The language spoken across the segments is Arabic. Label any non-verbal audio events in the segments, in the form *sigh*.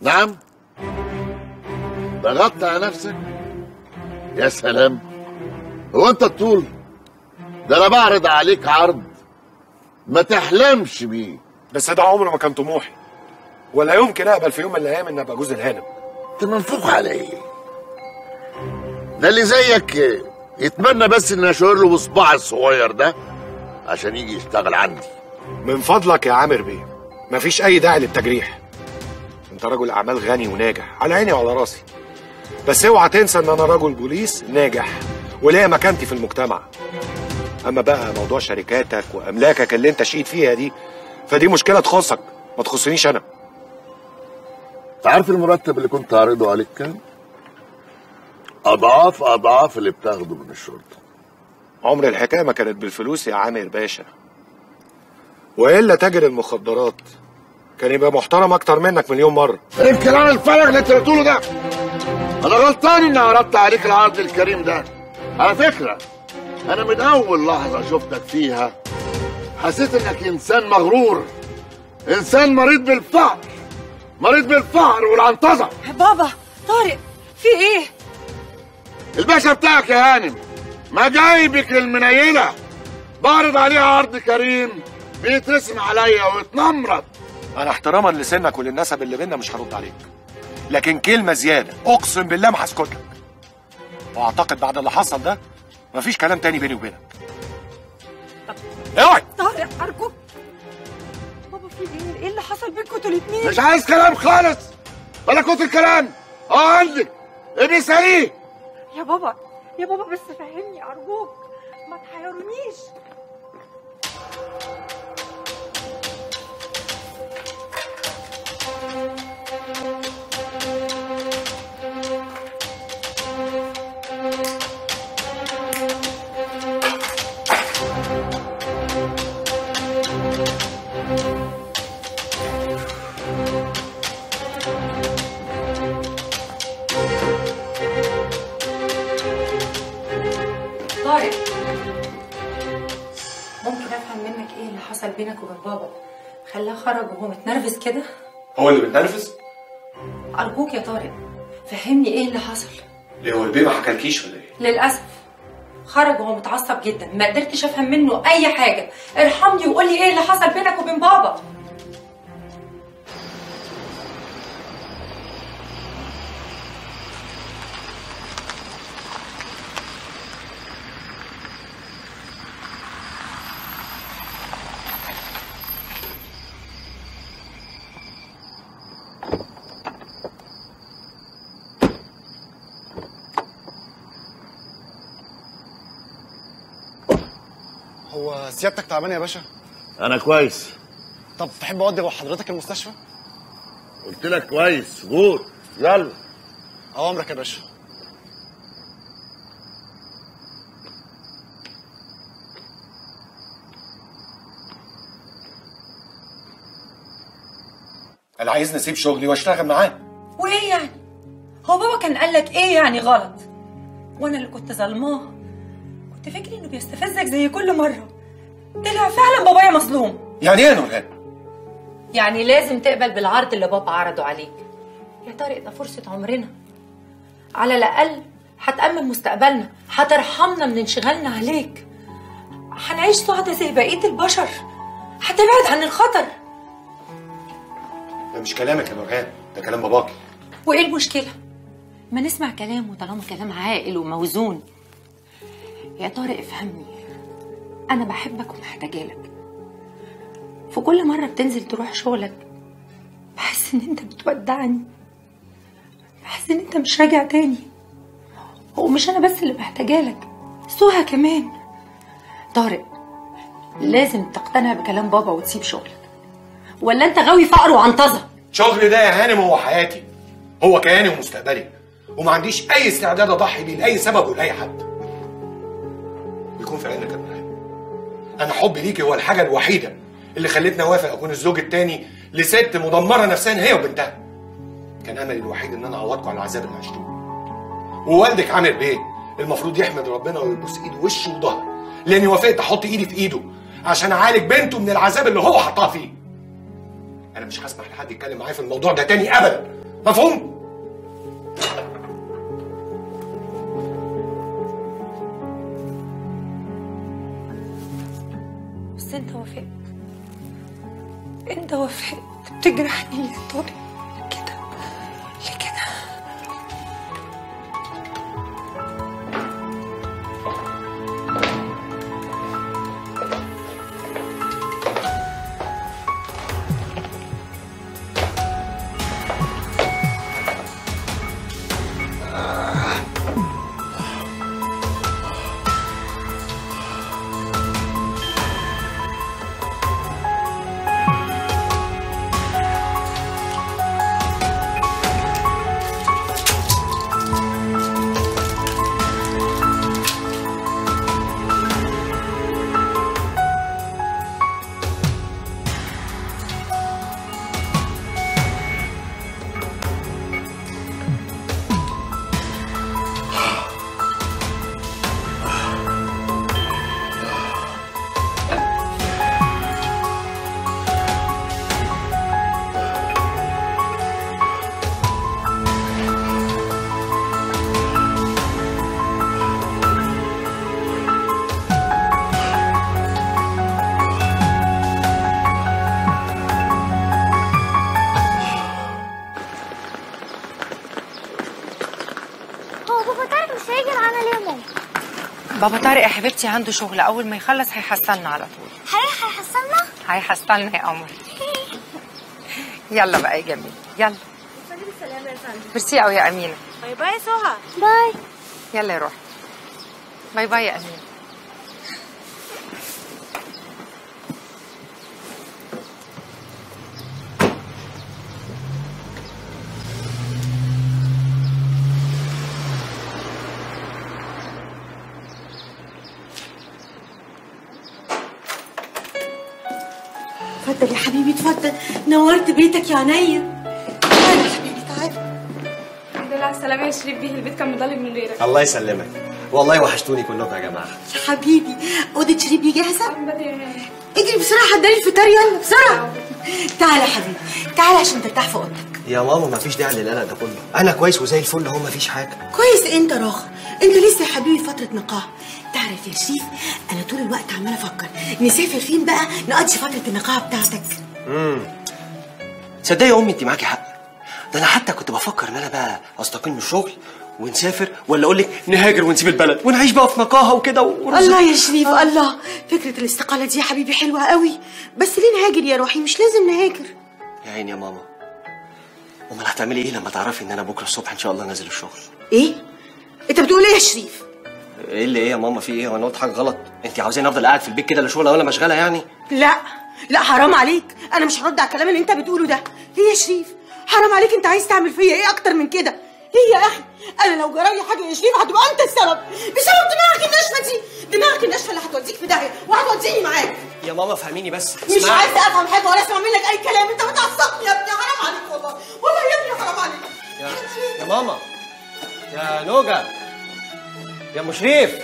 نعم؟ ضغطت على نفسك؟ يا سلام. هو أنت الطول؟ ده أنا بعرض عليك عرض. ما تحلمش بيه. بس ده عمره ما كان طموحي. ولا يمكن أقبل في يوم من الأيام إن أبقى جوز الهانم. أنت منفوخ على إيه ده اللي زيك يتمنى بس إن أشاور له بصباعي الصغير ده عشان يجي يشتغل عندي. من فضلك يا عامر بيه. مفيش أي داعي للتجريح. انت رجل اعمال غني وناجح. على عيني وعلى راسي. بس اوعى تنسى ان أنا رجل بوليس ناجح وليا مكانتي في المجتمع. اما بقى موضوع شركاتك واملاكك اللي انت شقيت فيها دي فدي مشكلة تخصك. ما تخصنيش أنا. انت عارف المرتب اللي كنت عارضه عليك كام؟ أضعاف أضعاف اللي بتاخده من الشرطة. عمر الحكاية ما كانت بالفلوس يا عامر باشا. وإلا تاجر المخدرات. كان يبقى محترم أكتر منك مليون مرة. إيه الكلام الفارغ اللي أنت بتقوله ده. أنا غلطان إني عرضت عليك العرض الكريم ده. على فكرة أنا من أول لحظة شفتك فيها حسيت إنك إنسان مغرور إنسان مريض بالفقر مريض بالفقر والعنطزه بابا طارق في إيه؟ الباشا بتاعك يا هانم ما جايبك المنيلة. بعرض عليه عرض كريم بيترسم عليا ويتنمرض أنا احتراما لسنك وللنسب اللي بينا مش هرد عليك. لكن كلمة زيادة اقسم بالله ما هسكت لك. واعتقد بعد اللي حصل ده مفيش كلام تاني بيني وبينك. اوعي! طارق ارجوك بابا في إيه؟ إيه اللي حصل بينكم أنتوا الاتنين؟ مش عايز كلام خالص! ولا كتر كلام آه عندك! إيه بيساليه يا بابا يا بابا بس فهمني أرجوك. ما تحيرونيش. حصل بينك وبين بابا؟ خلاه خرج وهو متنرفز كده. هو اللي بتنرفز أرجوك يا طارق فهمني إيه اللي حصل. ليه هو البيه ما حكالكيش ولا إيه؟ للأسف. خرج وهو متعصب جدا ما قدرتش أفهم منه أي حاجة. ارحمني وقول لي إيه اللي حصل بينك وبين بابا هو سيادتك تعبان يا باشا؟ أنا كويس. طب تحب أودي حضرتك المستشفى؟ قلت لك كويس. غور يلا. اوامرك يا باشا. أنا عايز نسيب شغلي وأشتغل معاه وإيه يعني؟ هو بابا كان قال لك إيه يعني غلط؟ وأنا اللي كنت ظلماه كنت فاكري إنه بيستفزك زي كل مرة. طلع فعلا بابايا مظلوم. يعني إيه يا نورهان؟ يعني لازم تقبل بالعرض اللي بابا عرضه عليك يا طارق ده فرصة عمرنا. على الأقل هتأمن مستقبلنا هترحمنا من انشغالنا عليك. هنعيش سعدة زي بقية البشر. هتبعد عن الخطر. ده مش كلامك يا نورهان ده كلام باباكي. وإيه المشكلة؟ ما نسمع كلامه طالما كلام عاقل وموزون. يا طارق افهمني أنا بحبك ومحتاجالك في كل مرة بتنزل تروح شغلك بحس إن أنت بتودعني. بحس إن أنت مش راجع تاني. ومش أنا بس اللي محتاجالك سهى كمان. طارق لازم تقتنع بكلام بابا وتسيب شغلك. ولا أنت غاوي فقر وعنطزة؟ شغلي ده يا هانم هو حياتي. هو كياني ومستقبلي. وما عنديش أي استعداد أضحي بيه لأي سبب ولأي حد. يكون في عينك يا أنا حبي ليكي هو الحاجة الوحيدة اللي خلتني أوافق أكون الزوج التاني لست مدمرة نفسيا هي وبنتها. كان املي الوحيد إن أنا اعوضكم على العذاب اللي عشتوه ووالدك عامر بيه؟ المفروض يحمد ربنا ويبوس ايده وشه وظهره لأني وافقت أحط إيدي في إيده عشان أعالج بنته من العذاب اللي هو حطها فيه. أنا مش هسمح لحد يتكلم معايا في الموضوع ده تاني ابدا. مفهوم؟ بس انت وافقت. انت وافقت. بتجرحني يا طارق بابا طارق يا حبيبتي عنده شغل. أول ما يخلص هيحصلنا على طول. هيح هيحصلنا؟ هيحصلنا يا قمر *laughs* يلا بقى يا جميل. يلا. ميرسي قوي يا أمينة. bye bye يا سهى bye. يلا يا روح bye bye يا أمينة. اتفضل يا حبيبي اتفضل نورت بيتك يا عينيا تعالى يا حبيبي تعالى الحمد لله على السلامة يا شريف بيه البيت كان مضلم من غيرك. الله يسلمك. والله وحشتوني كلكم يا جماعة. يا حبيبي جاهزه بدري يا ماما. اجري بسرعة حضري الفطار يلا بسرعة. تعالى يا حبيبي تعالى عشان ترتاح في أوضتك. يا ماما ما فيش داعي للقلق ده كله. أنا كويس وزي الفل اهو ما فيش حاجة. كويس أنت راخر أنت لسه يا حبيبي في فترة نقاهة. تعرف يا شريف أنا طول الوقت عمالة أفكر. نسافر فين بقى؟ نقضي فترة النقاهه بتاعتك. تصدقي يا أمي انت معاكي حق. ده أنا حتى كنت بفكر إن أنا بقى أستقيل من الشغل ونسافر ولا أقول لك نهاجر ونسيب البلد ونعيش بقى في نقاهة وكده ورزق. الله يا شريف الله. فكرة الاستقالة دي يا حبيبي حلوة قوي. بس ليه نهاجر يا روحي؟ مش لازم نهاجر. يا عيني يا ماما. أمال هتعملي إيه لما تعرفي إن أنا بكرة الصبح إن شاء الله نازل الشغل؟ إيه؟ أنت بتقول إيه يا شريف؟ إيه اللي إيه يا ماما؟ في إيه؟ وأنا قلت حاجة غلط؟ أنت عاوزين أفضل قاعد في البيت كده لا شغل ولا مشغلة يعني؟ لا لا حرام عليك. أنا مش هرد على الكلام اللي أنت بتقوله ده. ليه يا شريف؟ حرام عليك أنت عايز تعمل فيا إيه أكتر من كده؟ ليه يا أخي؟ أنا لو جرالي حاجة يا شريف هتبقى أنت السبب. بسبب دماغك الناشفة دي. دماغك الناشفة اللي هتوديك في داهية وهتوديني معاك. يا ماما فهميني بس. مش. عايزه أفهم حاجة ولا أسمع منك أي كلام. أنت بتعصبني يا ابني حرام عليك والله. والله يا ابني حرام عليك. يا, يا ماما. يا نوجا. يا مشريف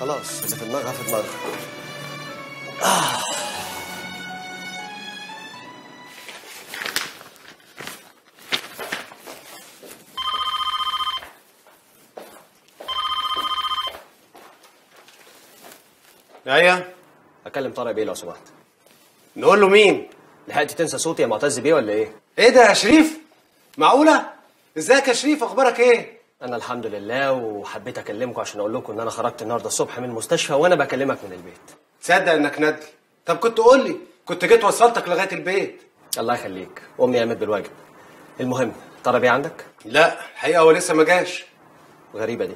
خلاص اللي في دماغها في دماغها أيوه أكلم طارق بيه لو سمحت. نقول له مين؟ لحقت تنسى صوتي يا معتز بيه ولا إيه؟ إيه ده يا شريف؟ معقولة؟ إزيك يا شريف؟ أخبارك إيه؟ أنا الحمد لله وحبيت أكلمكم عشان أقول لكم إن أنا خرجت النهارده الصبح من المستشفى وأنا بكلمك من البيت. تصدق إنك ندل طب كنت قول لي كنت جيت وصلتك لغاية البيت. الله يخليك. امي قامت بالواجب. المهم طارق بيه عندك؟ لا الحقيقة هو لسه ما جاش. غريبة دي.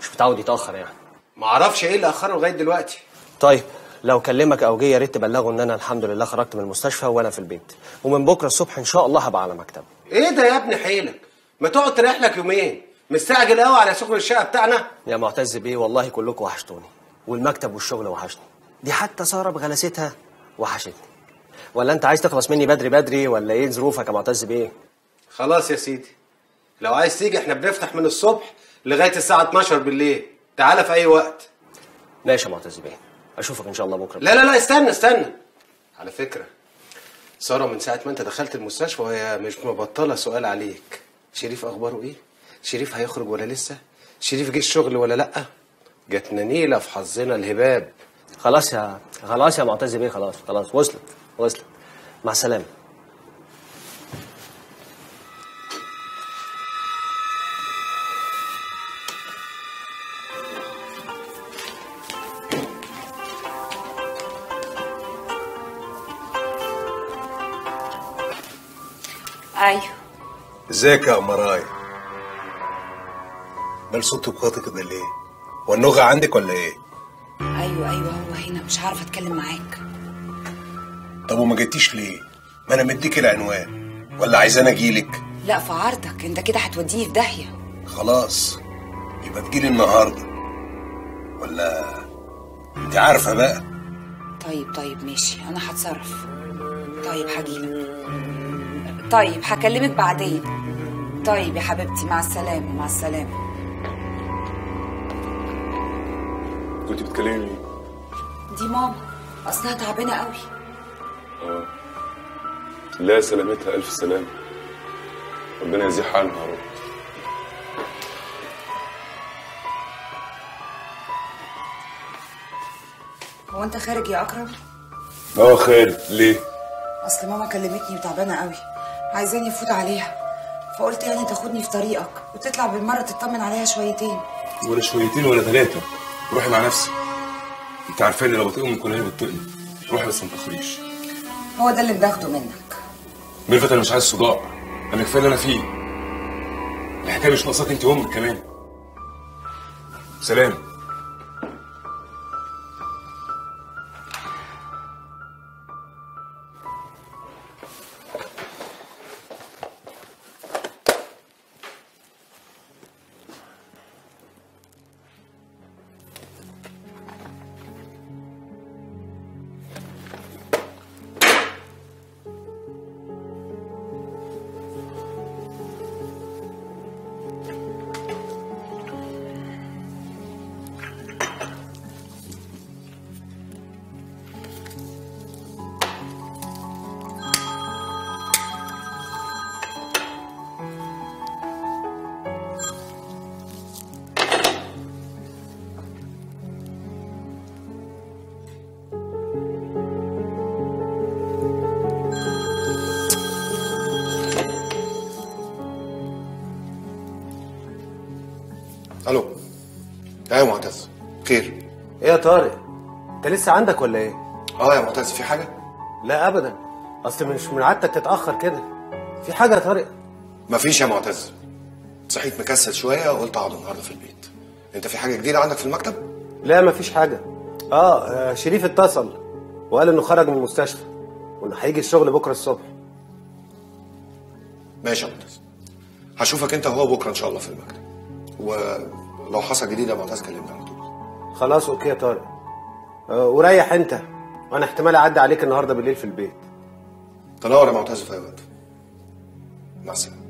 مش متعود يتأخر يعني. ما أعرفش إيه اللي أخره لغاية دلوقتي. طيب لو كلمك أو جه يا ريت تبلغه إن أنا الحمد لله خرجت من المستشفى وأنا في البيت. ومن بكرة الصبح إن شاء الله هبقى على مكتب. إيه ده يا ابني حيلك؟ ما تقعد تريح لك يومين. مستعجل قوي على شغل الشقة بتاعنا. يا معتز بيه والله كلكم وحشتوني. والمكتب والشغل وحشني. دي حتى سارة بغلاستها وحشتني. ولا أنت عايز تخلص مني بدري بدري ولا إيه ظروفك يا معتز بيه؟ خلاص يا سيدي. لو عايز تيجي إحنا بنفتح من الصبح لغاية الساعة 12 بالليل. تعالى في أي وقت. ماشي يا معتز بيه. أشوفك إن شاء الله بكرة. لا لا لا استنى استنى. على فكرة سارة من ساعة ما أنت دخلت المستشفى وهي مش مبطلة سؤال عليك. شريف أخباره إيه؟ شريف هيخرج ولا لسه؟ شريف جه الشغل ولا لأ؟ جاتنا نيلة في حظنا الهباب. خلاص يا خلاص يا معتز بيه خلاص خلاص وصلت وصلت. مع السلامة. أيوه. إزيك يا قمراي مال صوتك واطي كده ليه والنغة عندك ولا إيه؟ أيوه أيوه هو هنا. مش عارفه أتكلم معاك. طب وما جيتيش ليه؟ ما أنا مديك العنوان. ولا عايزاني اجيلك لا في عرضك. أنت كده هتوديني في داهية. خلاص. يبقى تجيلي النهارده. ولا أنت عارفة بقى؟ طيب طيب ماشي. أنا هتصرف. طيب هجيلك. طيب هكلمك بعدين. طيب يا حبيبتي مع السلامة مع السلامة. كنت بتكلمي مين؟ دي ماما أصلها تعبانة قوي. آه. لا سلامتها ألف سلامة. ربنا يزيح عنها يا رب. هو أنت خارج يا أكرم؟ آه خير ليه؟ أصل ماما كلمتني وتعبانة قوي. عايزاني أفوت عليها. فقلت يعني تاخدني في طريقك وتطلع بالمرة تطمن عليها شويتين. ولا شويتين ولا ثلاثة روحي مع نفسك انت عارفة لو بطيقهم من كلنا بتطقني روحي بس ما تأخريش. هو ده اللي باخده منك. ميرفت أنا مش عايز صداع. أنا كفاية اللي أنا فيه. الحكاية مش ناقصاك أنت وأمك كمان. سلام. أيوه يا معتز خير. إيه يا طارق انت لسه عندك ولا إيه؟ آه يا معتز في حاجة؟ لا ابدا. أصل مش من عادتك تتأخر كده. في حاجة يا طارق؟ مفيش يا معتز. صحيت مكسل شوية وقلت أقعد النهارده في البيت. أنت في حاجة جديدة عندك في المكتب؟ لا مفيش حاجة. آه آه، شريف اتصل وقال إنه خرج من المستشفى وإنه هيجي الشغل بكرة الصبح. ماشي يا معتز. هشوفك أنت وهو بكرة إن شاء الله في المكتب. ولو حصل جديد يا معتز كلمني على طول. خلاص أوكي يا طارق. آه وريح أنت. وأنا احتمال أعدي عليك النهارده بالليل في البيت. تنور يا معتز في أي وقت. مع السلامة.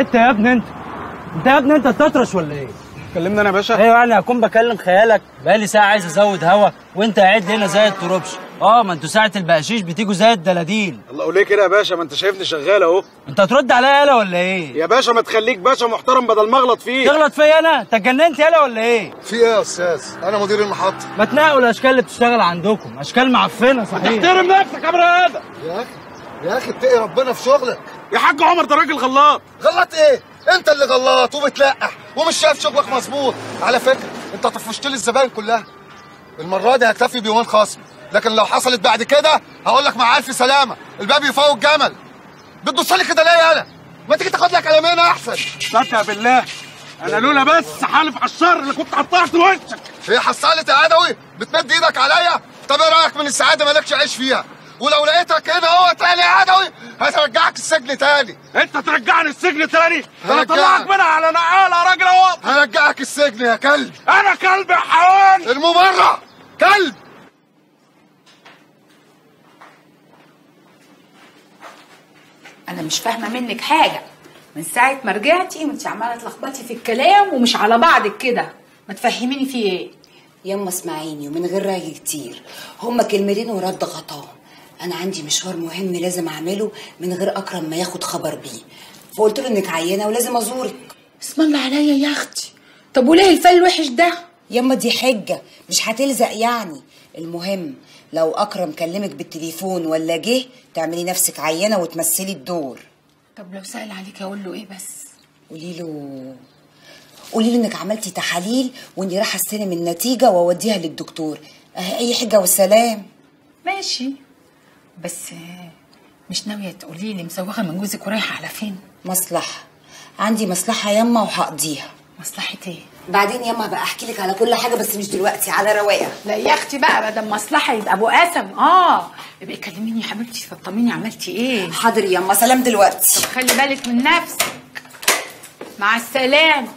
انت يا ابني انت انت يا ابني انت تطرش ولا إيه؟ كلمني أنا يا باشا. أيوه يعني هكون بكلم خيالك. بقالي ساعة عايز ازود هوا وانت قاعد لي هنا زي التروبش آه ما أنتوا ساعة البقشيش بتيجوا زي الدلادين. الله وليه كده يا باشا؟ ما انت شايفني شغال اهو. انت هترد عليا يالا ولا إيه؟ يا باشا ما تخليك باشا محترم بدل ما اغلط فيك تغلط فيا أنا؟ انت اتجننت يالا ولا إيه؟ في إيه يا أستاذ؟ أنا مدير المحطة. ما تنقوا الاشكال اللي بتشتغل عندكم. اشكال معفنة صحيح. احترم نفسك يا بني آدم. يا أخي يا أخي اتقي ربنا في شغلك. يا حاج عمر ده راجل غلط غلط إيه؟ أنت اللي غلط وبتلقح ومش شايف شغلك مظبوط. على فكرة أنت طفشت لي الزباين كلها. المرة دي هكتفي بيومين خصم لكن لو حصلت بعد كده هقول لك مع ألف سلامة. الباب يفوق الجمل بتبص لي كده ليه يالا ما تيجي تاخد لك قلمين أحسن. تصدق بالله أنا لولا بس حالف على الشر اللي كنت قطعت وشك هي حصلت يا عدوي بتمد إيدك عليا؟ طب إيه رأيك من السعادة مالكش عيش فيها؟ ولو لقيتك هنا هو تاني عدوي هترجعك السجن تاني. انت ترجعني السجن تاني؟ أنا. طلعك منها على نقالة يا راجل اهو. هرجعك السجن يا كلب. أنا كلب يا حيوان. المبرع كلب. أنا مش فاهمة منك حاجة. من ساعة ما رجعتي وانت عمالة تلخبطي في الكلام ومش على بعضك كده. ما تفهميني في إيه؟ يما اسمعيني ومن غير رأي كتير. هما كلمتين ورد غطاهم أنا عندي مشوار مهم لازم اعمله من غير اكرم ما ياخد خبر بيه. فقلت له انك عيانة ولازم ازورك. اسم الله عليا يا أختي. طب وليه الفل الوحش ده؟ يما دي حجة مش هتلزق يعني. المهم لو اكرم كلمك بالتليفون ولا جه تعملي نفسك عيانة وتمثلي الدور. طب لو سأل عليك أقول له إيه بس؟ قولي له قولي له إنك عملتي تحاليل وإني رايحة أستلم النتيجة وأوديها للدكتور. أه، أي حجة والسلام ماشي. بس مش ناوية تقولي لي مزوغه من جوزك ورايحة على فين؟ مصلحة. عندي مصلحة يما وهقضيها. مصلحة إيه؟ بعدين يما بقى أحكي لك على كل حاجة بس مش دلوقتي على رواقه لا يا أختي بقى دام مصلحة يبقى أبو قاسم. آه. يبقى كلميني يا حبيبتي طمنيني عملتي إيه؟ حاضر يما سلام دلوقتي. طب خلي بالك من نفسك. مع السلامة.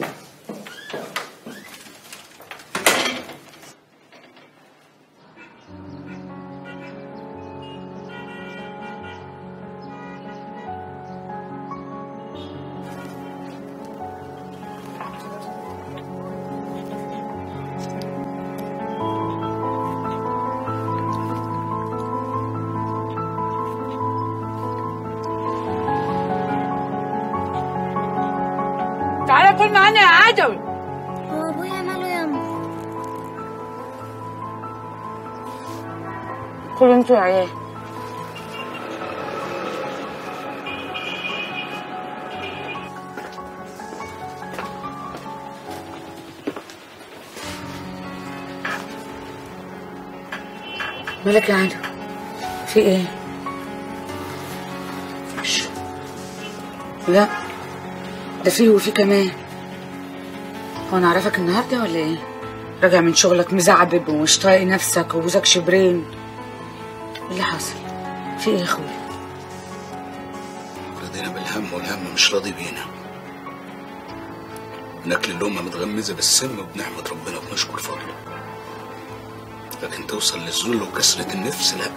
كل معانا يا عدوي هو أبويا ماله ياما كل أنتوا يا عيال مالك يا عدو؟ في إيه؟ مش لا ده فيه وفيه كمان. هو أنا اعرفك النهارده ولا إيه؟ راجع من شغلك مزعبب ومش طايق نفسك وجوزك شبرين. إيه اللي حصل في إيه يا اخويا رضينا بالهم والهم مش راضي بينا. بناكل اللقمة متغمزة بالسم وبنحمد ربنا وبنشكر فضله. لكن توصل للذل وكسرة النفس لا.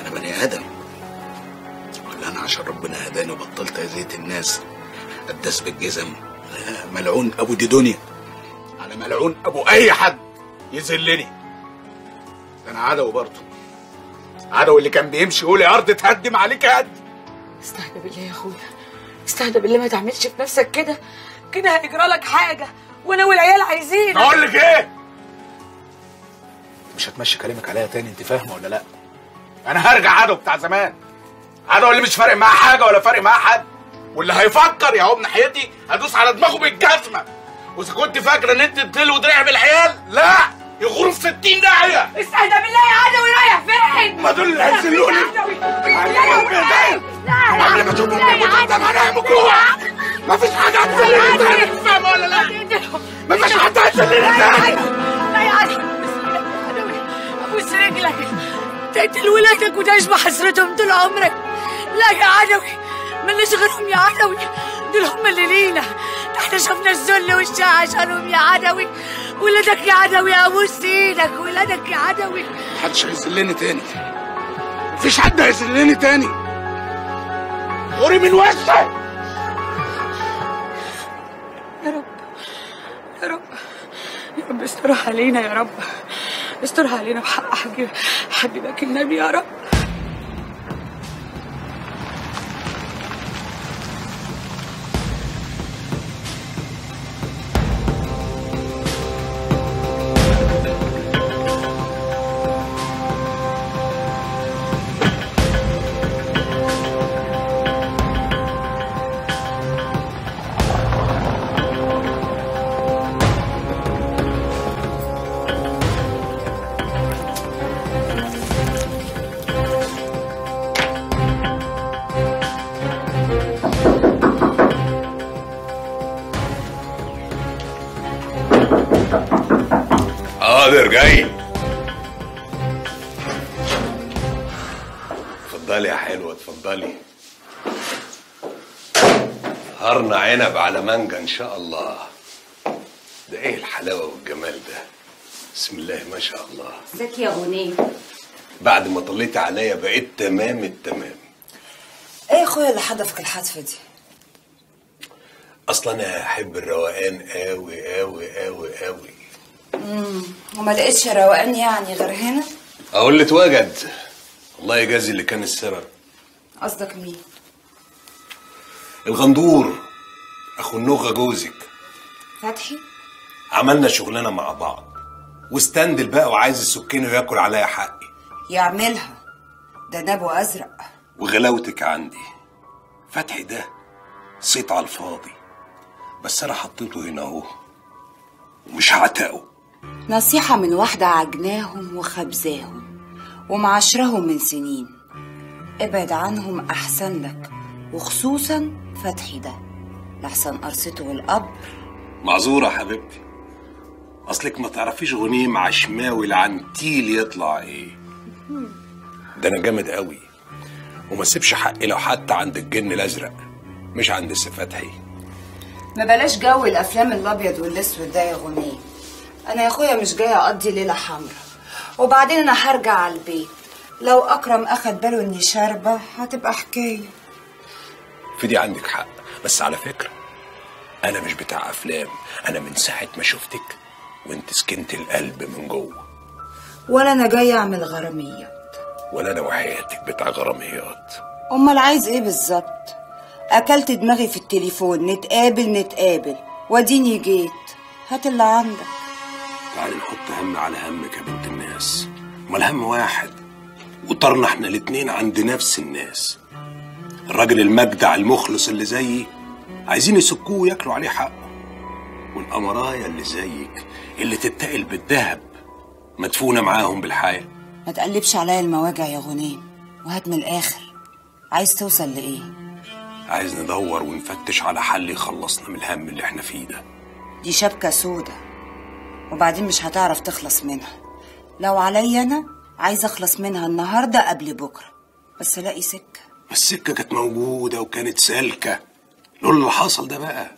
أنا بني آدم. ولا أنا عشان ربنا هداني وبطلت أذية الناس أداس بالجزم. لا ملعون أبو دي دنيا أنا ملعون أبو أي حد يذلني. ده أنا عدو برضه. عدو اللي كان بيمشي يقول يا أرض تهدم عليك قد. استهدى بالله يا أخويا. استهدى بالله ما تعملش في نفسك كده. كده هيجرى لك حاجة. وأنا والعيال عايزين بقول لك إيه؟ مش هتمشي كلامك عليا تاني أنت فاهمه ولا لأ؟ أنا هرجع عدو بتاع زمان. عدو اللي مش فارق معاه حاجة ولا فارق معاه حد. واللي هيفكر يا هو من ناحيتي هدوس على دماغه بالجزمة. وإذا كنت فاكره إن أنت تلو دراع بالعيال لا يغور في 60 داهيه استهدى بالله يا عدوي رايح فين؟ ما دول اللي هيذلوني لا قبل ما اشوفهم بيموتوا قدام عينيهم جوه مفيش حاجة هتذلني تاني. فاهمه ولا لا مفيش حد هيذلني تاني. لا يا عدوي. أبوس رجلك. تقتل ولادك وتعيش بحسرتهم طول عمرك. لا يا عدوي. مالناش غيرهم يا عدوي؟ دول هم اللي لينا ده إحنا شفنا الذل والشقى عشانهم يا عدوي. ولادك يا عدوي ابوس إيدك ولادك يا عدوي. محدش هيذلني تاني. مفيش حد هيذلني تاني. غوري من وشك يا رب يا رب. يا رب استرها علينا يا رب. استرها علينا بحق حبيب حبيبك النبي يا رب. هرنا عنب على مانجا إن شاء الله. ده إيه الحلاوة والجمال ده؟ بسم الله ما شاء الله. ازيك يا غنيم بعد ما طليتي عليا بقيت تمام التمام. إيه يا أخويا اللي حدفك الحدفه دي؟ أصلا أنا أحب الروقان قوي قوي قوي قوي. امم وما لقيتش روقان يعني غير هنا؟ أقول اللي اتوجد الله يجازي اللي كان السبب. قصدك مين؟ الغندور. أخو النوغه جوزك. فتحي. عملنا شغلانه مع بعض. واستندل بقى وعايز السكين وياكل عليا حقي. يعملها. ده نبو أزرق. وغلاوتك عندي. فتحي ده صيت على الفاضي. بس أنا حطيته هنا أهو. ومش هعتقه. نصيحة من واحدة عجناهم وخبزاهم. ومعاشرهم من سنين. ابعد عنهم أحسن لك. وخصوصا فتحي ده. لحسن قرصته والقبر معذورة حبيبتي. أصلك ما تعرفيش غنيم عشماوي العنتيل يطلع إيه؟ ده أنا جامد قوي وما سيبش حقي لو حتى عند الجن الأزرق مش عند السي فتحي. ما بلاش جو الأفلام الأبيض والأسود ده يا غنيم أنا يا أخويا مش جاية أقضي ليلة حمرا. وبعدين أنا هرجع على البيت. لو أكرم أخد باله إني شاربة هتبقى حكاية. في دي عندك حق. بس على فكرة أنا مش بتاع أفلام. أنا من ساعة ما شفتك وأنت سكنت القلب من جوه. ولا أنا جاية أعمل غرامية ولا أنا وحياتك بتاع غراميات. أمال عايز إيه بالظبط؟ أكلت دماغي في التليفون. نتقابل نتقابل. واديني جيت. هات اللي عندك. تعالي نحط هم على همك يا بنت الناس. ما الهم واحد. وطرنا إحنا الاتنين عند نفس الناس. الراجل المجدع المخلص اللي زيي. عايزين يسكوه وياكلوا عليه حقه. والقمرايا اللي زيك اللي تتقل بالذهب. مدفونة معاهم بالحياة. ما تقلبش عليا المواجع يا غنيم. وهات من الآخر. عايز توصل لإيه؟ عايز ندور ونفتش على حل يخلصنا من الهم اللي إحنا فيه ده. دي شبكة سودة. وبعدين مش هتعرف تخلص منها. لو عليا أنا عايز أخلص منها النهاردة قبل بكرة. بس ألاقي سكة. السكة كانت موجودة وكانت سالكة. لولا اللي حصل ده بقى.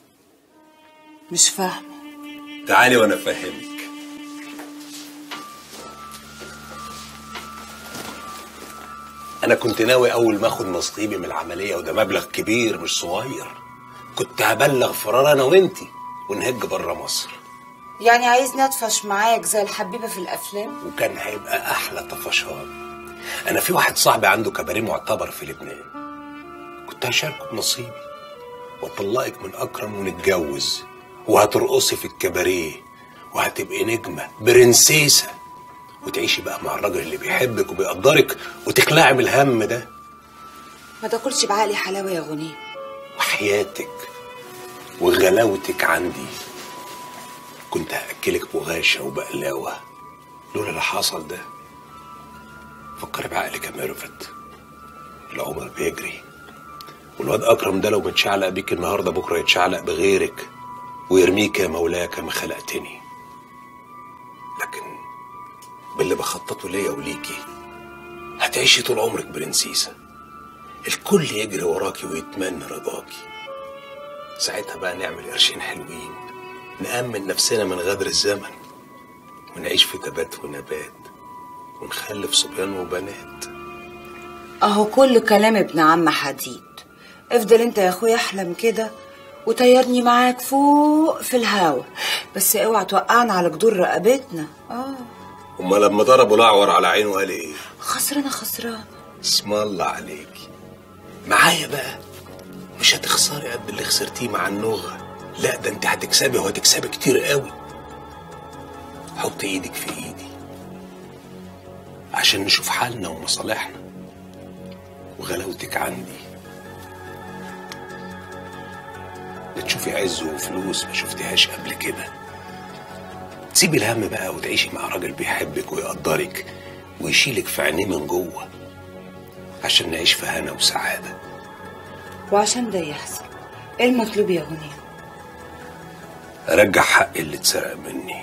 مش فاهمة. تعالي وأنا افهمك أنا كنت ناوي أول ما آخد نصيبي من العملية وده مبلغ كبير مش صغير. كنت هبلغ فرار أنا وإنتي ونهج بره مصر. يعني عايزني أطفش معاك زي الحبيبة في الأفلام؟ وكان هيبقى أحلى طفشان. أنا في واحد صاحبي عنده كباريه معتبر في لبنان. كنت هشاركه بنصيبي. واطلقك من أكرم ونتجوز. وهترقصي في الكباريه. وهتبقي نجمة برنسيسة. وتعيشي بقى مع الراجل اللي بيحبك وبيقدرك. وتخلعي من الهم ده. ما تاكلش بعقلي حلاوة يا غنيم وحياتك وغلاوتك عندي. كنت هأكلك بغاشة وبقلاوة. لولا اللي حصل ده فكري بعقلك يا ميرفت العمر بيجري. والواد أكرم ده لو متشعلق بيك النهارده بكرة يتشعلق بغيرك ويرميك يا مولاي كما خلقتني. لكن باللي بخططه ليا وليكي هتعيشي طول عمرك برنسيسة. الكل يجري وراكي ويتمنى رضاكي. ساعتها بقى نعمل قرشين حلوين نأمن نفسنا من غدر الزمن ونعيش في تبات ونبات. ونخلف صبيان وبنات. أهو كل كلام ابن عم حديد. افضل أنت يا أخويا أحلم كده وطيرني معاك فوق في الهوا بس اوعى توقعنا على جدور رقبتنا. آه. هما لما ضربوا الأعور على عينه قال إيه؟ خسرانة خسرانة. اسم الله عليكي معايا بقى. مش هتخسري قد اللي خسرتيه مع النوغة. لا ده أنت هتكسبي وهتكسبي كتير قوي. حط إيدك في إيدي. عشان نشوف حالنا ومصالحنا. وغلاوتك عندي. لا تشوفي عز وفلوس ما شفتهاش قبل كده. تسيبي الهم بقى وتعيشي مع راجل بيحبك ويقدرك ويشيلك في عينيه من جوه عشان نعيش في هنا وسعادة. وعشان ده يحصل. إيه المطلوب يا غنيم ارجع حقي اللي اتسرق مني.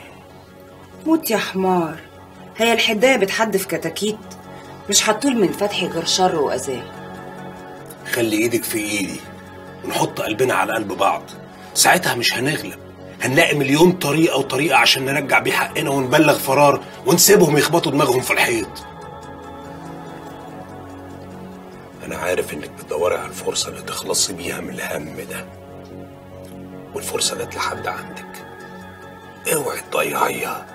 موت يا حمار. هي الحداية بتحدف كتاكيت. مش هتطول من فتحي غير شر واذاه خلي إيدك في إيدي ونحط قلبنا على قلب بعض. ساعتها مش هنغلب. هنلاقي مليون طريقة وطريقة عشان نرجع بيه حقنا ونبلغ فرار ونسيبهم يخبطوا دماغهم في الحيط. أنا عارف إنك بتدوري على الفرصة اللي تخلصي بيها من الهم ده. والفرصة جت لحد عندك. اوعي تضيعيها.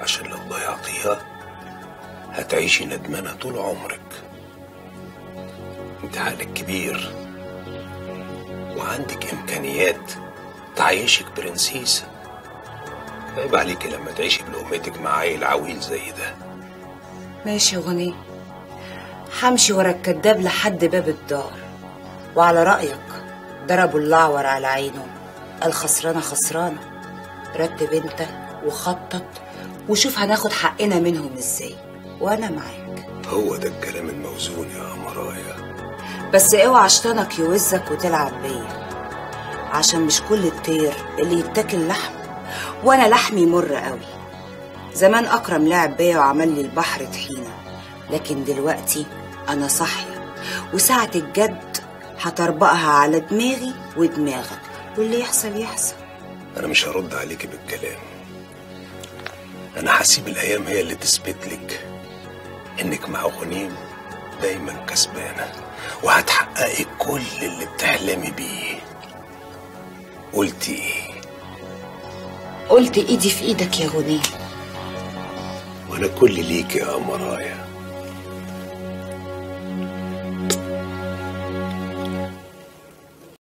عشان لو ضيعتيها هتعيشي ندمانة طول عمرك. انت عقلك كبير وعندك إمكانيات تعيشك برنسيسة عيب عليكي لما تعيشي بلقمتك مع عيل عويل زي ده. ماشي يا غني. همشي ورا الكداب لحد باب الدار. وعلى رأيك ضربوا الأعور على عينه. الخسرانة خسرانة. رتب انت وخطط وشوف هناخد حقنا منهم إزاي. وأنا معاك. هو ده الكلام الموزون يا أمرايا بس اوعى شيطانك يوزك وتلعب بيا. عشان مش كل الطير اللي يتاكل لحم. وأنا لحمي مر قوي. زمان أكرم لعب بيا وعمل لي البحر طحينة. لكن دلوقتي أنا صاحية. وساعة الجد هطربقها على دماغي ودماغك. واللي يحصل يحصل. أنا مش هرد عليكي بالكلام. أنا هسيب الأيام هي اللي تثبت لك إنك مع غنيم دايما كسبانة وهتحققي كل اللي بتحلمي بيه. قلتي إيه؟ قلت إيدي في إيدك يا غنيم. وأنا كل ليك يا أمرايا